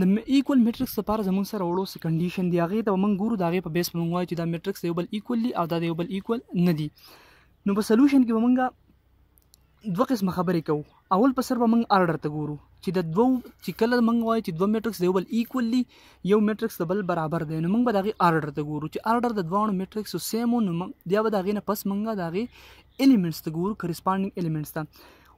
د ایکوال میټرکس لپاره زمونږ سره وړو څه کنډیشن دی هغه ته مونږ ګورو دا غي په بیس مونږ وایو چې دا میټرکس یو بل ایکوال دی او دا یو بل ایکوال نه دی نو په سولوشن کې مونږه دوه قسمه خبرې کوو اول په سر به مونږ آرډر ته ګورو چې د دوو چې کله مونږ وایو چې دوه میټرکس د یو بل ایکوال دي یو میټرکس د بل برابر دی نو مونږ به د هغې آرډر ته ګورو چې آرډر د دواړو میټرکسو سیم نو بیا به د هغې نه پس مونږ د هغې ایلیمنټس ته ګورو کرسپانډینګ ایلیمنټس ته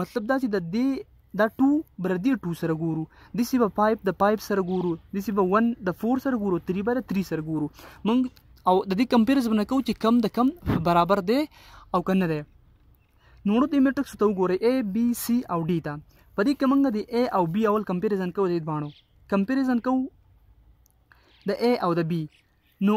مطلب دا چې د دې دا ټو بر دې ټو سره ګورو د سی په پایپ د پایپ سره ګورو د سی په 1 د 4 سره ګورو 3 بر 3 سره ګورو مونږ او د دې کمپیریزن نه کو چې کم د کم برابر دی او کنه دی نو نو د میټرکس ته وګورئ A B C او D ته په دې کې مونږ د A او B اول کمپیریزن کو د دوانو کمپیریزن کو د A او د B نو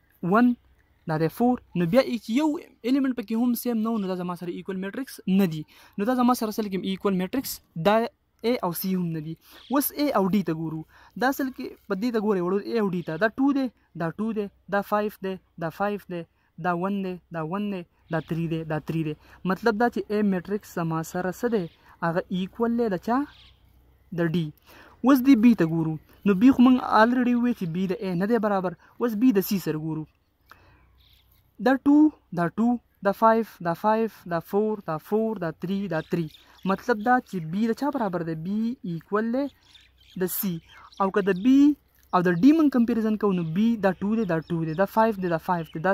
1 دا دی 4 نو بیا هیڅ یو الیمنټ پکې هم سیم نه نو دا زما سره ایکوال میټرکس نه دی نو دا زما سره اصل کې ایکوال میټرکس دا A او C هم نه دي اوس A او D ته ګورو دا اصل کې په دې ته ګورې وړو A او D ته دا 2 دی دا 2 دی دا 5 دی دا 5 دی دا 1 دی دا 1 دی دا 3 دی دا 3 دی مطلب دا چې A میټرکس زما سره څه دی هغه ایکوال دی د چا د D اوس دی B ته ګورو نو B خو موږ الریډي وې چې B د A نه دی برابر اوس B د C سره ګورو دا 2 دا 2 دا 5 دا 5 دا 4 دا 4 دا 3 دا 3 مطلب دا چې B د چا برابر دی B ایکوال دی د C او که د B او د D من کمپیریزن کوو نو B دا 2 دی دا 2 دی دا 5 دی دا 5 دی دا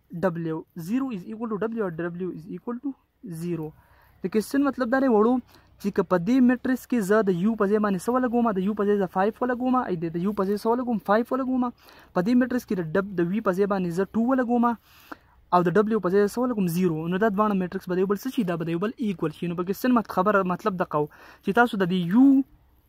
ډبلیو زیرو از ایکول ټو ډبلیو او ډبلیو از ایکول ټو زیرو د کوېسچن مطلب دا دی وړو چې که په دې میټریس کې زه د یو په ځای باندې څه ولګوم د یو په ځای زه 5 ولګوم ای د یو په ځای څه ولګوم 5 ولګوم په دې میټریس کې د ډب د وی په ځای باندې زه 2 ولګوم او د ډبلیو په ځای سوال کوم زیرو نو دا دواړه میټرکس به یو بل څه شي دا به یو بل ایکوال شي نو په کوېسچن مت خبره مطلب دقه و چې تاسو د دې یو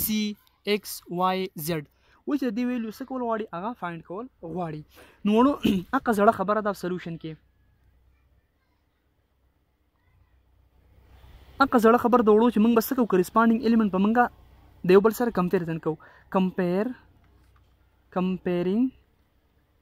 سي ایکس وای زد اوس د دې ویلیو څه کول غواړي هغه فایند کول غواړي نو وړو هغه زړه خبره ده سولوشن کې هغه زړه خبر د وړو چې موږ بس کو کریسپانډینګ الیمنت په موږ د یو بل سره کمپیریزن کو کمپیر کمپیرینګ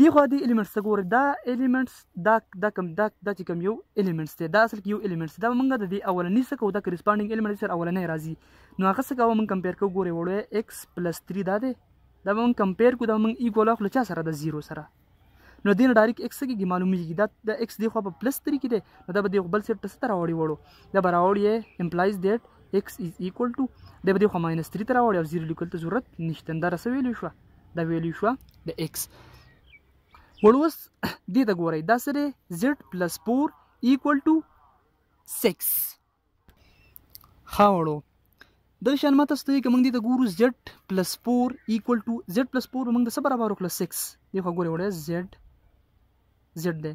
دی خو دی الیمنټس ته ګوره دا الیمنټس دا دا کوم دا دا چې کوم یو الیمنټس دی دا اصل کې یو الیمنټس دی دا موږ د دې اولنی څه کوو دا کرسپانډینګ الیمنټ سره اولنی راځي نو هغه څه کوو موږ کمپیر کوو ګوره وړو x 3 دا دی دا موږ کمپیر کوو دا موږ ایکوال اخلو چا سره د 0 سره نو دین ډایرک ایکس کېږي معلومیږي دا د ایکس دی خو په پلس 3 کې دی نو دا به دی بل سیټ ته ستر راوړي وړو دا به راوړي امپلایز دیټ x is equal to د به دی خو ماینس 3 ته راوړي او 0 لیکل ته ضرورت نشته دا رسوي لوي شو دا ویلیو شو د ایکس وروس دې ته ګورئ دا سره زد پلس فور ایکول ټو سکس ښه وړو دغه شان ماته ستوي که موږ دې ته ګورو زد پلس فور ایکول ټو زد پلس فور موږ د څه برابر وکړه سکس دې خو ګورې وړی زد زد دی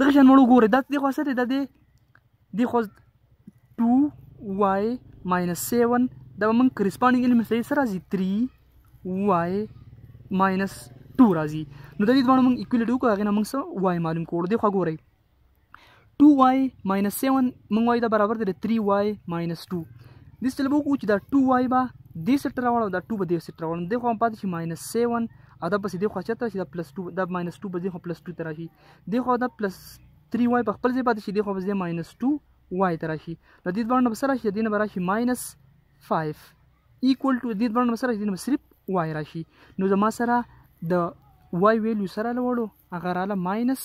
دغه شان مړو ګوره دا دی خو سره دا دی دی خو 2y minus 7 دا موږ کرسپانډینګ علم سره سره راځي 3y minus 2 راځي نو د دې دوه موږ ایکویلیټ وکړو هغه موږ سره y معلوم کړو دی خو ګورئ 2y ماینس 7 موږ وایو دا برابر دی د 3y ماینس 2 دې سره به وکړو چې دا 2y به دې سره راوړم دا 2 به دې سره راوړم دې خو هم پاتې شي ماینس 7 او دا پسې دې خو چېرته شي دا پلس 2 دا ماینس 2 به دې خو پلس 2 ته راشي دې خو دا پلس 3y په خپل ځای پاتې شي دې خو به دې ماینس 2y ته راشي د دې دوه نه به سره شي دې نه به راشي ماینس 5 ایکوال ټو دې دوه نه به سره شي دې نه به صرف y راشي نو زما سره د y ویلیو سره لوړو هغه رااله ماینس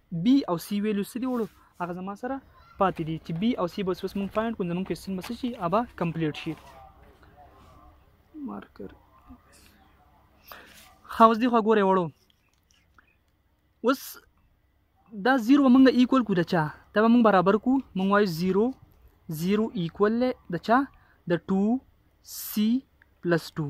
بی او سی ویلیو څه دی وړو هغه زما سره پاتې دي چې بی او سی بس اوس مونږ فایند کو زمونږ کوېسچن بس شي ابا کمپلیټ شي مارکر خاوس دی خو ګوره وړو اوس دا زیرو موږ ایکوال کو د چا دا به موږ برابر کو موږ وایو زیرو زیرو ایکوال دی د چا د 2 سی پلس 2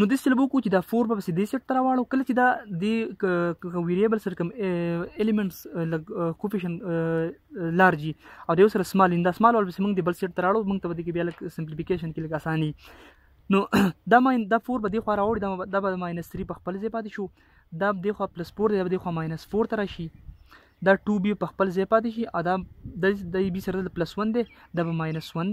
نو دې سره به وکړو چې دا فور به پسې دې سیټ ته راواړو کله چې دا د ویریبل سره کوم ایلیمنټس لږ کوفیشن لارجي او د یو سره سمال دا سمال ول پسې موږ د بل سیټ ته راړو موږ ته به د کې بیا لږ سمپلیفیکیشن کې لږ اساني نو دا ماین دا فور به دې خوا راوړي دا به ماینس 3 په خپل ځای پاتې شو دا به دې خوا پلس 4 دی دا به دې خوا ماینس 4 ته راشي دا 2 بي په خپل ځای پاتې شي ادا د د بي سره د پلس 1 دی دا به ماینس 1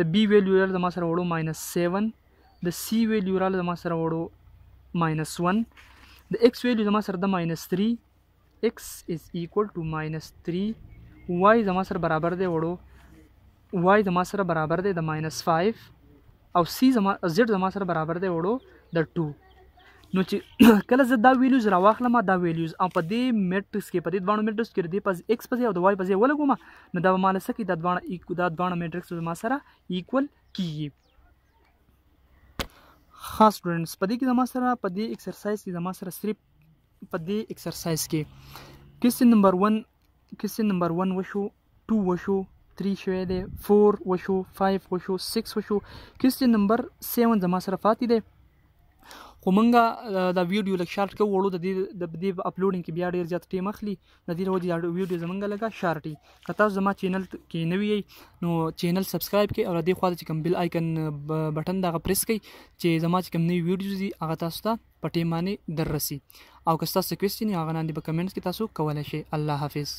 د بی ویلیو راله د ما سره وړو ماینس 7 د سی ویلیو راله د ما سره وړو ماینس 1 د ایکس ویلیو د ما سره د ماینس 3 ایکس از ایکوال ټو ماینس 3 وای د ما سره برابر دی وړو وای د ما سره برابر دی د ماینس 5 او سی زما زیډ زما سره برابر دی وړو د 2 نو چې کله زه دا ویلیوز راواخلم دا ویلیوز او په دې میټرکس کې په دې دواړو میټرکس کې د پز ایکس پز او د وای پز ولګوم نو دا به مال سکی دا دواړه ایکو دا دواړه میټرکس به ما سره ایکوال کیږي خاص سټوډنټس په دې کې زما سره په دې ایکسرسایز کې زما سره صرف په دې ایکسرسایز کې کیسه نمبر 1 کیسه نمبر 1 وشو ټو وشو تری شوی دی فور وشو فایف وشو سکس وشو کوسچن نمبر سیون زما سره پاتې دی خو مونږه دا ویډیو لږ شارټ کوو وړو د دې د دې اپلوډینګ کې بیا ډیر زیات ټیم اخلي د دې لپاره دا ویډیو زمونږه لګه شارټ وي که تاسو زما چینل کې نوی یې نو چینل سبسکرایب کړئ او د دې خوا چې کوم بیل آیکن بټن دا پریس کړئ چې زما چې کوم نوی ویډیوز دي هغه تاسو ته په ټیم باندې در رسي او که تاسو کوېسچن هغه لاندې په کمنټس کې تاسو کولی شئ الله حافظ